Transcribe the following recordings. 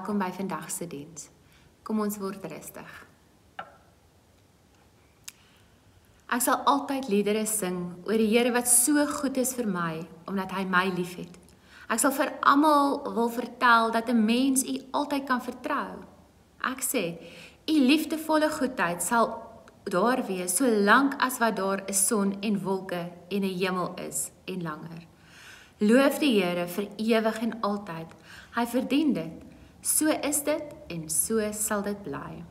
Welkom by vandag se diens. Kom ons word rustig. Ek sal altyd liedere sing oor die Here wat so goed is vir my omdat hy my liefhet. Ek sal vir almal wil vertel dat 'n mens U altyd kan vertrou. Ek sê, U liefdevolle goedheid sal daar wees solank as wat daar 'n son en wolke en 'n hemel is en langer. Loof die Here vir ewig en altyd. Hy verdien dit. So is dit en so sal dit bly.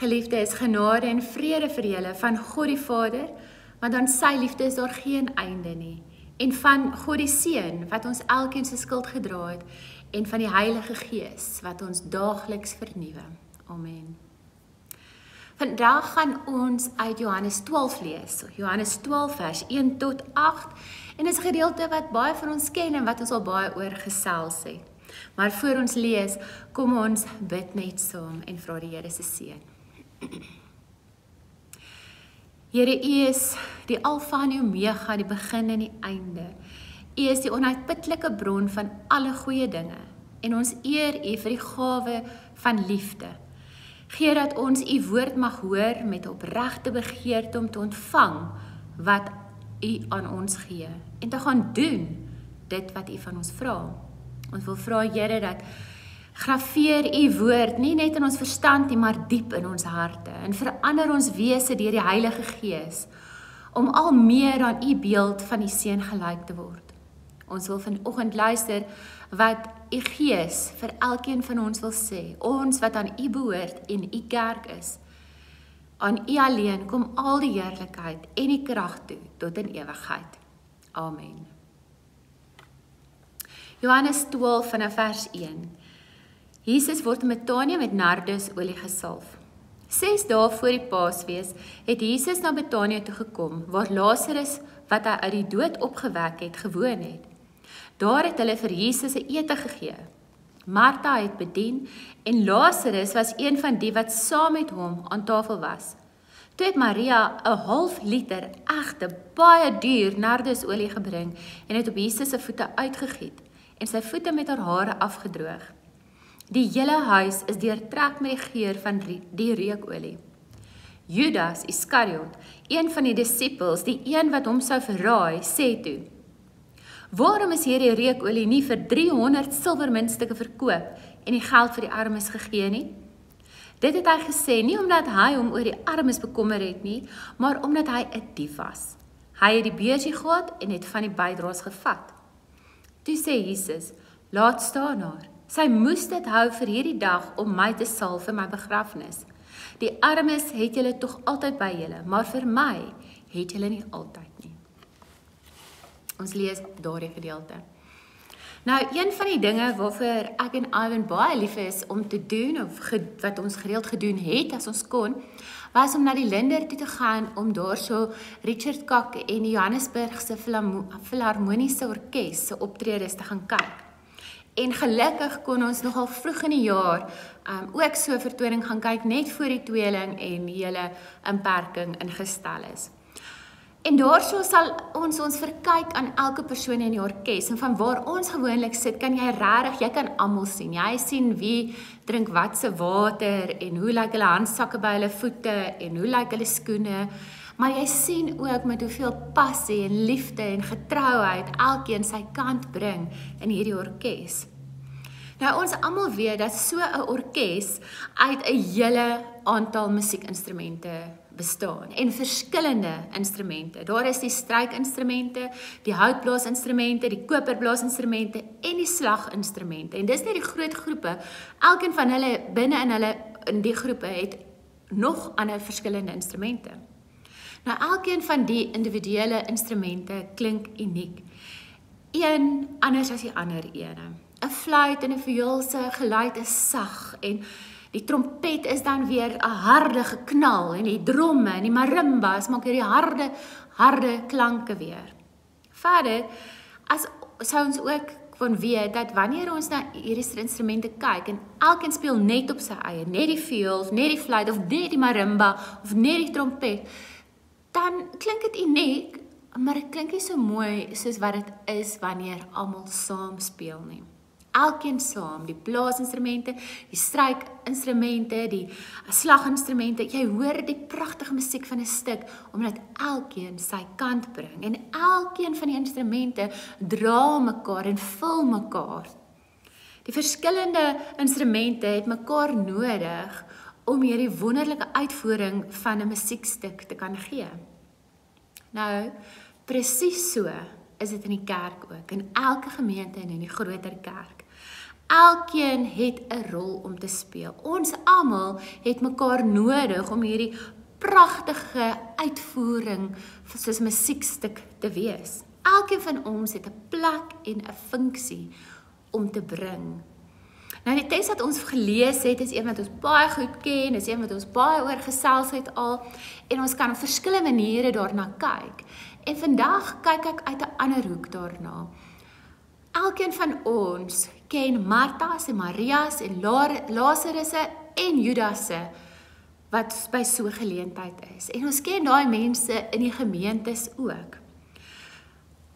Geliefdes, genade en vrede vir julle van God die Vader, want aan sy liefde is daar geen einde nie, en van God die Seun wat ons elkeen se skuld gedra het, en van die Heilige Gees wat ons daagliks vernuwe. Amen. Vandag gaan ons uit Johannes 12 lees. Johannes 12 vers 1 tot 8 En dis 'n gedeelte wat baie van ons ken en wat ons al baie oor gesels het. Maar voor ons lees, kom ons bid net saam en vra die Here se seën. Here, U is die Alfa en die Omega, die begin en die einde. U is die onuitputlike bron van alle goeie dinge en ons eer U vir die gawe van liefde. Gee dat ons U woord mag hoor met opregte begeerte om te ontvang wat U aan ons gee en te gaan doen dit wat U van ons vra. Ons wil vra Here dat graweer U woord nie net in ons verstand nie, maar diep in ons harte en verander ons wese deur die Heilige Gees om al meer aan U beeld van die seun gelyk te word. Ons wil vanoggend luister wat U Gees vir elkeen van ons wil sê. Ons wat aan U behoort en U kerk is. Aan U alleen kom al die heerlikheid en die krag toe tot in ewigheid. Amen. Johannes 12 vanaf vers 1. Jesus word in Betanië met nardusolie gesalf. 6 dae voor die Paasfees het Jesus na Betanië toe gekom waar Lazarus wat hy uit die dood opgewek het gewoon het. Daar het hulle vir Jesus 'n ete gegee. Martha het bedien en Lazarus was een van die wat saam met hom aan tafel was. Toe het Maria 'n half liter egte baie duur nardusolie gebring en dit op Jesus se voete uitgegiet en sy voete met haar hare afgedroog. Die hele huis is deurtrek met die geur van die reukolie. Judas Iskariot, een van die disippels, die een wat hom sou verraai, sê toe: Waarom is hierdie reukolie nie vir 300 silwermuntstukke verkoop en die geld vir die armes gegee nie? Dit het hy gesê nie omdat hy hom oor die armes bekommer het nie, maar omdat hy 'n dief was. Hy het die beursie gehad en het van die bydraes gevat. Toe sê Jesus: "Laat staan haar. Sy moes dit hou vir hierdie dag om my te salf vir my begrafnis. Die armes het julle tog altyd by julle, maar vir my het julle nie altyd nie." Ons lees daardie gedeelte. Nou, een van die dinge waarvoor ek en Ivan baie lief is om te doen of wat ons gereeld gedoen het as ons kon, was om na die Linder toe te gaan om daarso Richard Kak en die Johannesburg se Filharmoniese Orkees se optredes te gaan kyk. En gelukkig kon ons nogal vroeg in die jaar um ook so 'n vertoning gaan kyk net voor die tweeling en die hele inperking ingestel is. En daarso sal ons ons verkyk aan elke persoon in die orkes en van waar ons gewoonlik sit, kan jy regtig, jy kan almal sien. Jy sien wie drink wat se water en hoe lyk hulle handsakke by hulle voete en hoe lyk hulle skoene. Maar jy sien ook met hoeveel passie en liefde en getrouheid elkeen sy kant bring in hierdie orkes. Nou ons almal weet dat so 'n orkes uit 'n hele aantal musiekinstrumente bestaan en verskillende instrumente. Daar is die strykinstrumente, die houtblaasinstrumente, die koperblaasinstrumente en die slaginstrumente. En dis net die groot groepe. Elkeen van hulle binne in hulle in die groepe het nog ander verskillende instrumente. Nou elkeen van die individuele instrumente klink uniek. Een anders as die ander ene. 'n fluit en 'n viool se geluid is sag en die trompet is dan weer 'n harde geknal en die dromme en die marimbas maak hierdie harde harde klanke weer. Verder as sou ons ook kon weet dat wanneer ons na hierdie instrumente kyk en elkeen speel net op sy eie, net die viool of net die fluit of net die marimba of net die trompet, dan klink dit uniek, maar dit klink nie so mooi soos wat dit is wanneer almal saam speel nie. Elkeen saam, die blaasinstrumente, die strykinstrumente, die slaginstrumente. Jy hoor die pragtige musiek van 'n stuk omdat elkeen sy kant bring en elkeen van die instrumente dra mekaar en vul mekaar. Die verskillende instrumente het mekaar nodig om hierdie wonderlike uitvoering van 'n musiekstuk te kan gee. Nou, presies so is dit in die kerk ook, in elke gemeente en in die groter kerk. Elkeen het 'n rol om te speel. Ons almal het mekaar nodig om hierdie pragtige uitvoering soos 'n musiekstuk te wees. Elkeen van ons het 'n plek en 'n funksie om te bring. Nou die teks wat ons gelees het is een wat ons baie goed ken, is een wat ons baie oor gesels het al en ons kan op verskillende maniere daarna kyk. En vandag kyk ek uit 'n ander hoek daarna. Elkeen van ons ken Martha en Maria's en Lasarusse en Judasse wat by so geleentheid is. En ons ken daai mense in die gemeentes ook.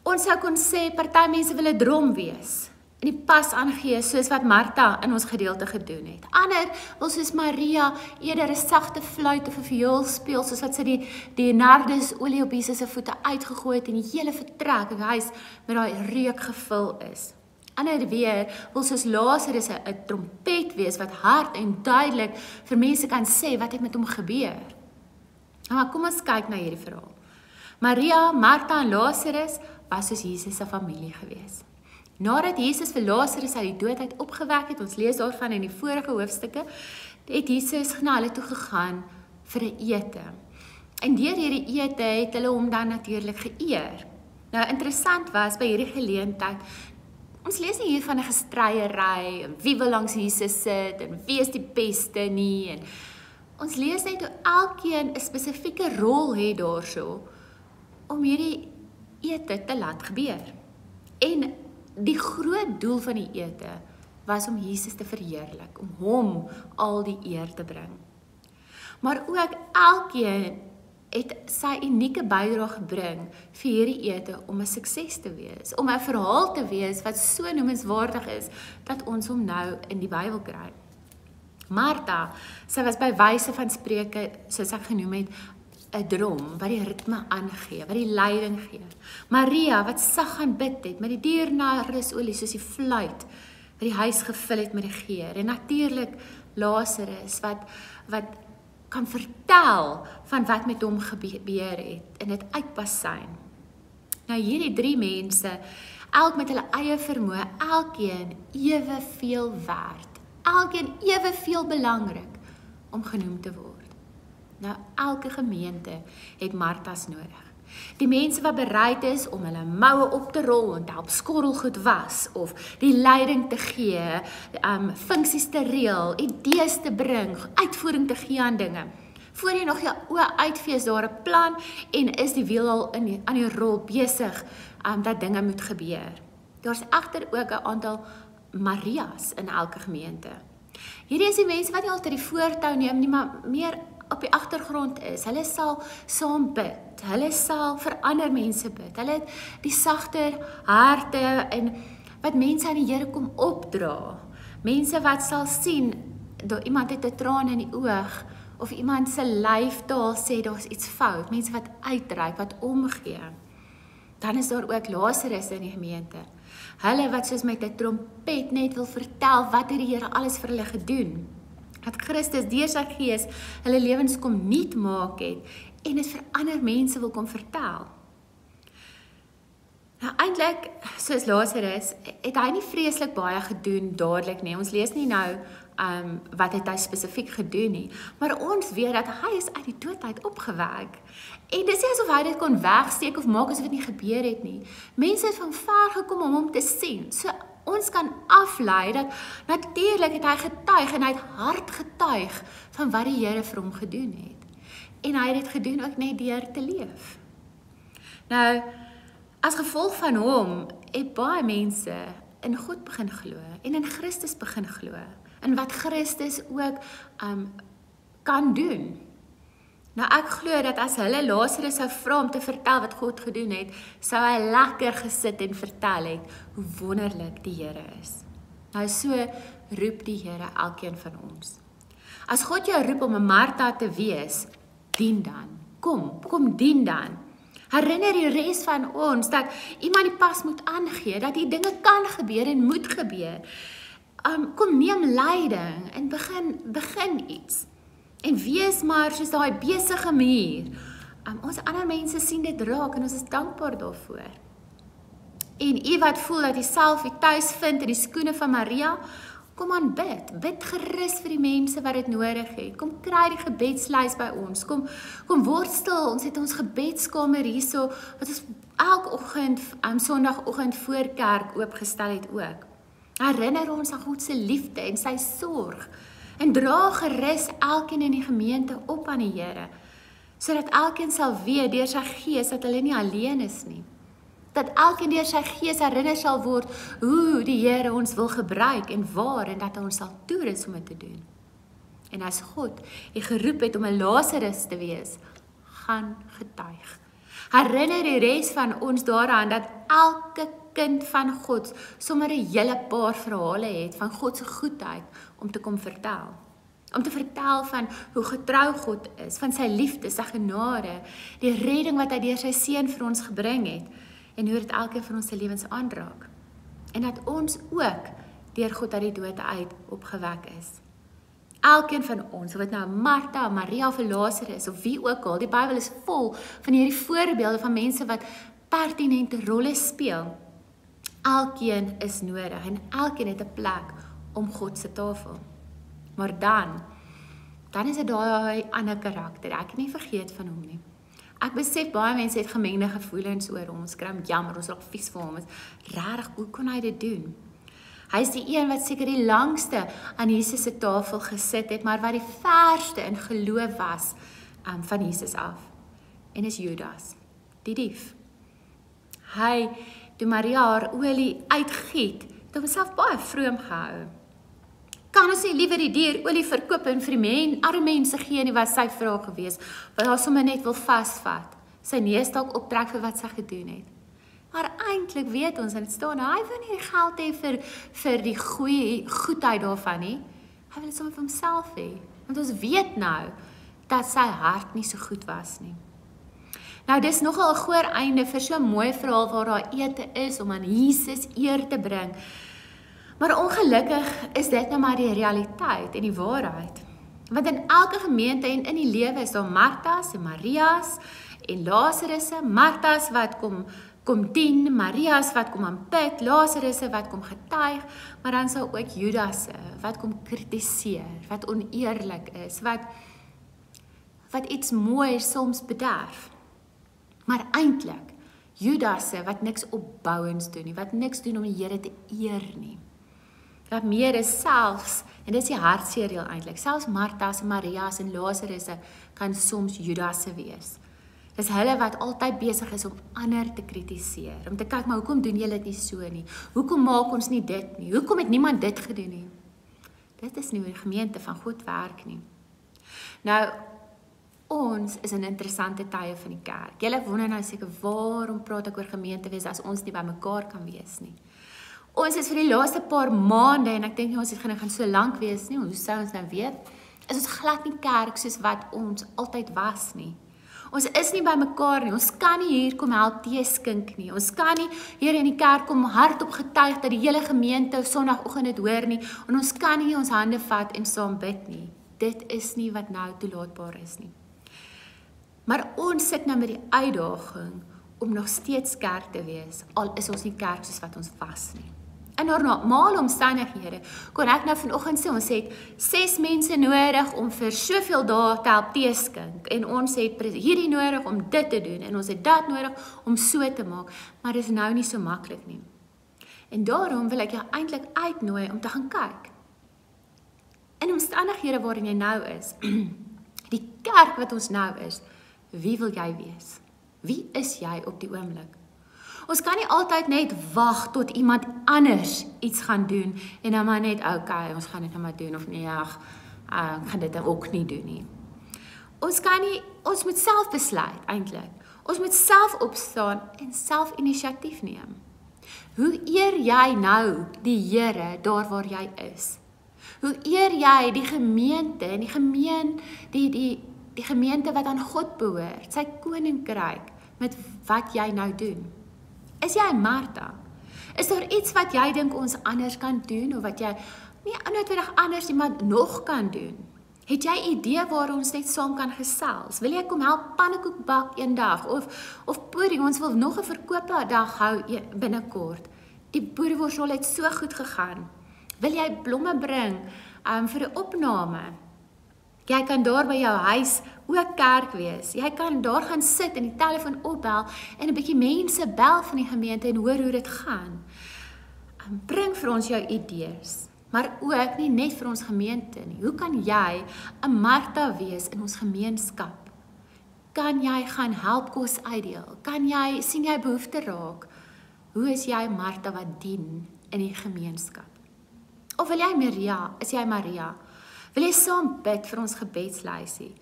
Ons sou kon sê party mense wil 'n drom wees in die pas aangee soos wat Martha in ons gedeelte gedoen het. Ander wil soos Maria eerder 'n sagte fluit of 'n viool speel soos wat sy die die nardus olie op Jesus se voete uitgegooi het en die hele vertrek en die huis met daai reuk gevul is. Ander weer wil soos Lazarus 'n trompet wees wat hard en duidelik vir mense kan sê wat het met hom gebeur. Nou, maar kom ons kyk na hierdie verhaal. Maria, Martha en Lazarus was soos Jesus se familie geweest. Nadat Jesus vir Lazarus uit die dood uit opgewek het, ons lees daarvan in die vorige hoofstukke, het Jesus na hulle toe gegaan vir 'n ete. En deur hierdie ete het hulle hom dan natuurlik geëer. Nou interessant was by hierdie geleentheid Ons lees nie hier van 'n gestryery en wie wil langs Jesus sit en wie is die beste nie en ons lees net hoe elkeen 'n spesifieke rol het daarso om hierdie ete te laat gebeur. En die groot doel van die ete was om Jesus te verheerlik, om hom al die eer te bring. Maar ook elkeen het sy unieke bydrae gebring vir hierdie ete om 'n sukses te wees, om 'n verhaal te wees wat so noemenswaardig is dat ons hom nou in die Bybel kry. Martha, sy was by wyse van Spreuke, soos ek genoem het, 'n drom wat die ritme aangee, wat die leiding gee. Maria wat sag aan bid het met die diernarusolie soos die fluit wat die huis gevul het met die geur. En natuurlik Lazarus wat wat kan vertel van wat met hom gebeur het in dit uitpasyn. Nou hierdie drie mense, elk met hulle eie vermoë, elkeen eweveel werd, elkeen eweveel belangrik om genoem te word. Nou elke gemeente het Martas nodig. Die mense wat bereid is om hulle moue op te rol en te help skorrelgoed was of die leiding te gee, um funksies te reël, idees te bring, uitvoering te gee aan dinge. Voor jy nog jou oë uitfees daar 'n plan en is die wiel al in die, aan die rol besig um dat dinge moet gebeur. Daar's egter ook 'n aantal Marias in elke gemeente. Hierdie is die mense wat nie altyd die voortou neem nie, maar meer op die agtergrond is. Hulle sal saam bid. Hulle sal vir ander mense bid. Hulle het die sagter harte en wat mense aan die Here kom opdra. Mense wat sal sien dat iemand het 'n traan in die oog of iemand se lyftaal sê daar's iets fout. Mense wat uitreik, wat omgee. Dan is daar ook Lazarus in die gemeente. Hulle wat soos met 'n trompet net wil vertel wat het die Here alles vir hulle gedoen dat Christus deur sy gees hulle lewens kom nuut maak het en dit vir ander mense wil kom vertel. Nou eintlik soos Lazarus het hy nie vreeslik baie gedoen dadelik nie. Ons lees nie nou um wat het hy spesifiek gedoen nie, maar ons weet dat hy is uit die dood uit opgewek. En dis nie asof hy dit kon wegsteek of maak asof dit nie gebeur het nie. Mense het van ver gekom om hom te sien. So ons kan aflei dat natuurlik het hy getuig en hy het hard getuig van wat die Here vir hom gedoen het. En hy het dit gedoen ook net deur te leef. Nou as gevolg van hom het baie mense in God begin glo en in Christus begin glo in wat Christus ook um kan doen. Nou ek glo dat as hulle Lazarus sou vra om te vertel wat God gedoen het, sou hy lekker gesit en vertel het hoe wonderlik die Here is. Nou so roep die Here elkeen van ons. As God jou roep om 'n Martha te wees, dien dan. Kom, kom dien dan. Herinner die res van ons dat iemand die pas moet aangee, dat hier dinge kan gebeur en moet gebeur. Um kom neem leiding en begin begin iets. En wees maar soos daai besige muur. Um ons ander mense sien dit raak en ons is dankbaar daarvoor. En u wat voel dat u self u tuis vind in die skoene van Maria, kom aan bid. Bid gerus vir die mense wat dit nodig het. Kom kry die gebedslys by ons. Kom kom word stil. Ons het ons gebedskamer hierso wat ons elke oggend um, Sondagoggend voor kerk oopgestel het ook. Herinner ons aan God se liefde en sy sorg en dra gerus elkeen in die gemeente op aan die Here sodat elkeen sal weet deur sy gees dat hulle nie alleen is nie dat elkeen deur sy gees herinner sal word hoe die Here ons wil gebruik en waar en dat hy ons sal toerus om dit te doen. En as God u geroep het om 'n Lazarus te wees, gaan getuig. Herinner die res van ons daaraan dat elke kind van God sommer 'n hele paar verhale het van God se goedheid om te kom vertel. Om te vertel van hoe getrou God is, van sy liefde, sy genade, die redding wat hy deur sy seun vir ons gebring het en hoe dit elkeen van ons se lewens aanraak. En dat ons ook deur God uit die dood uit opgewek is. Elkeen van ons, of dit nou Martha, Maria of Lazarus of wie ook al, die Bybel is vol van hierdie voorbeelde van mense wat pertinente rolle speel. Elkeen is nodig en elkeen het 'n plek om God se tafel. Maar dan dan is dit daai ander karakter. Ek het nie vergeet van hom nie. Ek besef baie mense het gemengde gevoelens oor hom. Ons kry jammer, ons raak vies vir hom. Regtig, hoe kon hy dit doen? Hy is die een wat seker die langste aan Jesus se tafel gesit het, maar wat die verste in geloof was um, van Jesus af. En is Judas, die dief. Hy toe Maria haar olie uitgiet, het homself baie vroom gehou. Kan ons nie liewer die dier olie verkoop en vir die men, arme mense gee nie wat sy vraag gewees, wat haar sommer net wil vasvat. Sy neus dalk optrek vir wat sy gedoen het. Maar eintlik weet ons en dit staan hy wil nie geld hê vir vir die goeie goedheid daarvan nie. Hy wil dit sommer vir homself hê. Want ons weet nou dat sy hart nie so goed was nie. Nou dis nogal 'n goeie einde vir so 'n mooi verhaal waar daar ete is om aan Jesus eer te bring. Maar ongelukkig is dit nou maar die realiteit en die waarheid. Want in elke gemeente en in die lewe is daar Martas en Marias en Lasarusse, Martas wat kom kom dien, Marias wat kom aanbid, Lasarusse wat kom getuig, maar dan sou ook Judasse wat kom kritiseer, wat oneerlik is, wat wat iets mooi soms bederf. Maar eintlik Judasse wat niks opbouends doen nie, wat niks doen om die Here te eer nie wat meer is selfs en dis die hartseer deel eintlik. Selfs Martha se, Maria se en Lazarus se kan soms Judas se wees. Dis hulle wat altyd besig is om ander te kritiseer, om te kyk maar hoekom doen julle dit nie so nie? Hoekom maak ons nie dit nie? Hoekom het niemand dit gedoen nie? Dit is nie 'n gemeente van God werk nie. Nou ons is in interessante tye van die kerk. Julle wonder nou seker waarom praat ek oor gemeente wees as ons nie by mekaar kan wees nie. Ons is vir die laaste paar maande en ek dink ons het gaan so lank wees nie. Hoe sou ons nou weet? Is ons glad nie kerk soos wat ons altyd was nie. Ons is nie by mekaar nie. Ons kan nie hier kom help tee skink nie. Ons kan nie hier in die kerk kom hardop getuig dat die hele gemeente Sondagoggend dit hoor nie. En ons kan nie ons hande vat en saam bid nie. Dit is nie wat nou toelaatbaar is nie. Maar ons sit nou met die uitdaging om nog steeds kerk te wees al is ons nie kerk soos wat ons was nie in normale omstandighede kon ek nou vanoggend sê ons het 6 mense nodig om vir soveel dae te help teeskink. En ons het hierdie nodig om dit te doen en ons het dat nodig om so te maak. Maar dit is nou nie so maklik nie. En daarom wil ek jou eintlik uitnooi om te gaan kyk. In omstandighede waarin jy nou is die kerk wat ons nou is wie wil jy wees? Wie is jy op die oomblik Ons kan nie altyd net wag tot iemand anders iets gaan doen en dan maar net okay, ons gaan dit net maar doen of nee, ag, ek gaan dit ook nie doen nie. Ons kan nie ons moet self besluit eintlik. Ons moet self opstaan en self inisiatief neem. Hoe eer jy nou die Here daar waar jy is? Hoe eer jy die gemeente en die gemeen die die die gemeente wat aan God behoort, sy koninkryk met wat jy nou doen? Is jy Martha? Is daar iets wat jy dink ons anders kan doen of wat jy nie noodwendig anders nie, maar nog kan doen? Het jy idee waar ons net saam kan gesels? Wil jy kom help pannekoek bak eendag of of pudding? Ons wil nog 'n verkoopdag hou e, binnekort. Die boereworsel het so goed gegaan. Wil jy blomme bring um, vir 'n opname? Jy kan daar by jou huis ook kerk wees. Jy kan daar gaan sit en die telefoon opbel en 'n bietjie mense bel van die gemeente en hoor hoe dit gaan. Um, bring vir ons jou idees. Maar ook nie net vir ons gemeente nie. Hoe kan jy 'n Martha wees in ons gemeenskap? Kan jy gaan help kos uitdeel? Kan jy sien jy behoefte raak? Hoe is jy Martha wat dien in die gemeenskap? Of wil jy Maria? Is jy Maria? Wil jy saam bid vir ons gebedslysie?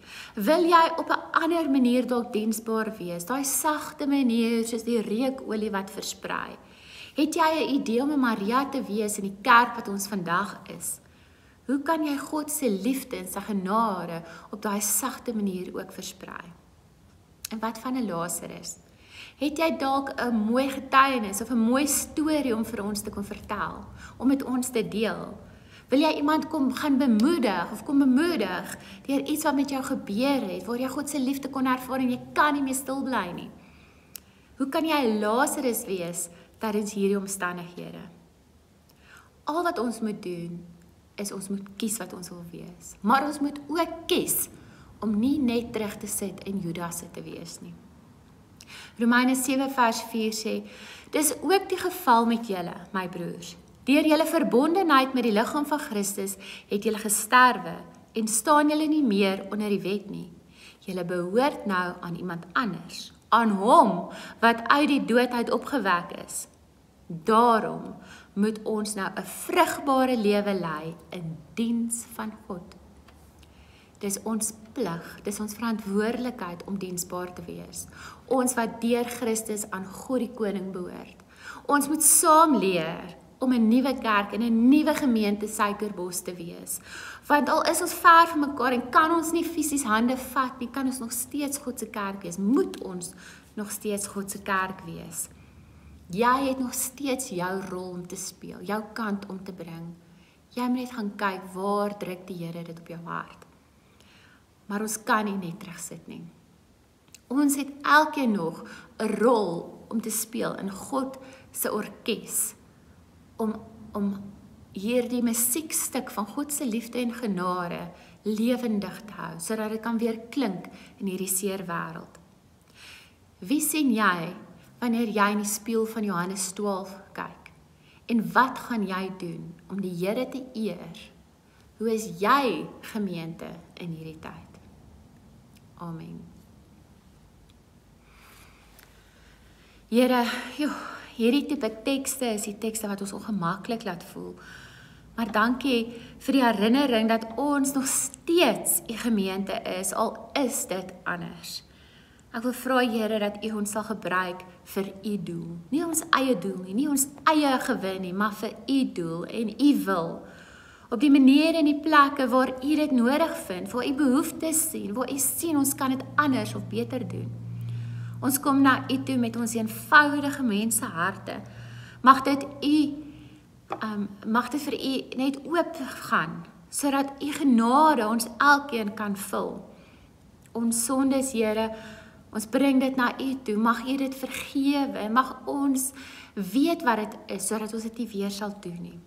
Wil jy op 'n ander manier dalk diensbaar wees? Daai sagte manier soos die reukolie wat versprei. Het jy 'n idee om 'n Maria te wees in die kerk wat ons vandag is? Hoe kan jy God se liefde en sy genade op daai sagte manier ook versprei? En wat van 'n Lazarus? Het jy dalk 'n mooi getuienis of 'n mooi storie om vir ons te kon vertel, om met ons te deel? Wil jy iemand kom gaan bemoedig of kom bemoedig deur iets wat met jou gebeur het, waar jy God se liefde kon ervaar en jy kan nie meer stil bly nie? Hoe kan jy Lazarus wees tydens hierdie omstandighede? Al wat ons moet doen is ons moet kies wat ons wil wees, maar ons moet ook kies om nie net terug te sit en Judas te wees nie. Romeine 7 vers 4 sê: Dis ook die geval met julle, my broers. Deur julle verbondenheid met die liggaam van Christus het julle gesterwe en staan julle nie meer onder die wet nie. Julle behoort nou aan iemand anders, aan hom wat uit die dood uit opgewek is. Daarom moet ons nou 'n vrugbare lewe lei in diens van God. Dis ons plig, dis ons verantwoordelikheid om diensbaar te wees. Ons wat deur Christus aan God die koning behoort. Ons moet saam leer om 'n nuwe kerk en 'n nuwe gemeente Suikerbos te wees. Want al is ons ver van mekaar en kan ons nie fisies hande vat nie, kan ons nog steeds God se kerk wees. Moet ons nog steeds God se kerk wees. Jy het nog steeds jou rol om te speel, jou kant om te bring. Jy moet net gaan kyk waar druk die Here dit op jou hart maar ons kan nie net terugsit nie. Ons het elkeen nog 'n rol om te speel in God se orkes om om hierdie musiekstuk van God se liefde en genade lewendig te hou sodat dit kan weer klink in hierdie seer wêreld. Wie sien jy wanneer jy in die spieël van Johannes 12 kyk? En wat gaan jy doen om die Here te eer? Hoe is jy gemeente in hierdie tyd? Amen. Here, joh, hierdie tipe tekste is die tekste wat ons ongemaklik laat voel. Maar dankie vir die herinnering dat ons nog steeds 'n gemeente is al is dit anders. Ek wil vra Here dat U ons sal gebruik vir U doel. Nie ons eie doel nie, nie ons eie gewin nie, maar vir U doel en U wil op die maniere en die plekke waar u dit nodig vind, waar u behoeftes sien, waar u sien ons kan dit anders of beter doen. Ons kom na u toe met ons eenvoudige mense harte. Mag dit u um mag dit vir u net oop gaan sodat u genade ons elkeen kan vul. Ons sondes, Here, ons bring dit na u toe. Mag u dit vergewe. Mag ons weet wat dit is sodat ons dit nie weer sal doen nie.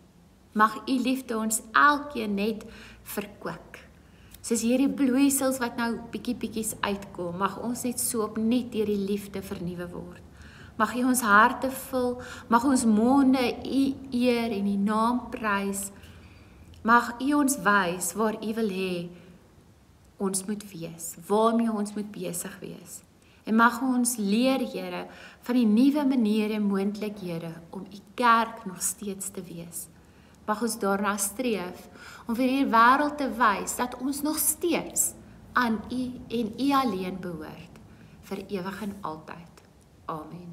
Mag u liefde ons elkeen net verkwik. Soos hierdie bloeisels wat nou bietjie bietjies uitkom, mag ons net so opnuut deur die liefde vernuwe word. Mag u ons harte vul, mag ons monde u eer en u naam prys. Mag u ons wys waar u wil hê ons moet wees, waarmee ons moet besig wees. En mag ons leer, Here, van die nuwe maniere en moontlikhede om u kerk nog steeds te wees mag ons daarna streef om vir hierdie wêreld te wys dat ons nog steeds aan U en U alleen behoort vir ewig en altyd. Amen.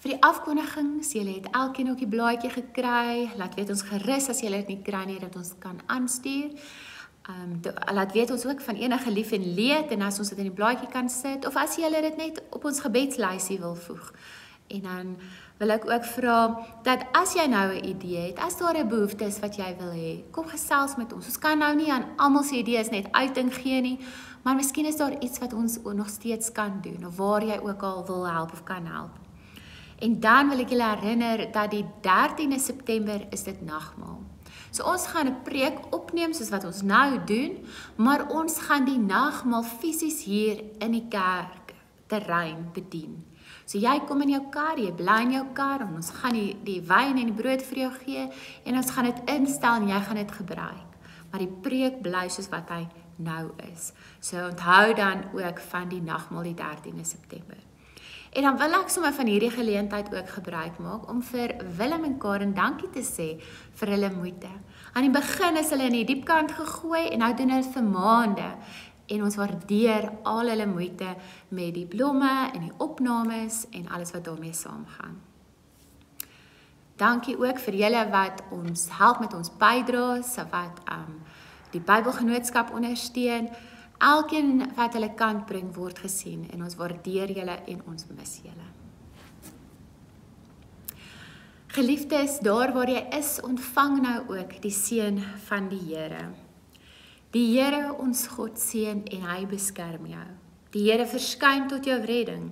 vir die afkondigings. Julle het elkeen ook die blaadjie gekry. Laat weet ons gerus as julle dit nie kry nie dat ons kan aanstuur. Ehm um, laat weet ons ook van enige lief en leed en as ons dit in die blaadjie kan sit of as jy dit net op ons gebedslysie wil voeg. En dan wil ek ook vra dat as jy nou 'n idee het, as daar 'n behoefte is wat jy wil hê, kom gesels met ons. Ons kan nou nie aan almal se idees net uitding gee nie, maar miskien is daar iets wat ons nog steeds kan doen of waar jy ook al wil help of kan help. En dan wil ek julle herinner dat die 13de September is dit nagmaal. So ons gaan 'n preek opneem soos wat ons nou doen, maar ons gaan die nagmaal fisies hier in die kerk terrein bedien. So jy kom in jou kar, jy bly in jou kar en ons gaan die die wyn en die brood vir jou gee en ons gaan dit instel en jy gaan dit gebruik. Maar die preek bly soos wat hy nou is. So onthou dan ook van die nagmaal die 13de September. En dan wil ek sommer van hierdie geleentheid ook gebruik maak om vir Willem en Karen dankie te sê vir hulle moeite. Aan die begin is hulle in die diep kant gegooi en nou doen hulle vir maande en ons waardeer al hulle moeite met die blomme en die opnames en alles wat daarmee saamgaan. Dankie ook vir julle wat ons help met ons bydraes, wat um die Bybelgenootskap ondersteun. Elkeen wat hulle kant bring word gesien en ons waardeer julle en ons mis julle. Geliefdes, daar waar jy is, ontvang nou ook die seën van die Here. Die Here ons God seën en hy beskerm jou. Die Here verskyn tot jou redding.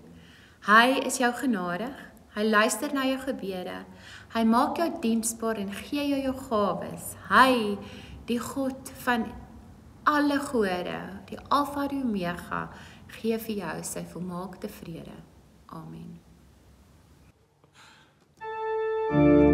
Hy is jou genadig. Hy luister na jou gebede. Hy maak jou diensbaar en gee jou jou gawes. Hy, die God van alle gode, die Alfa en die Omega, gee vir jou sy volmaakte vrede. Amen. thank you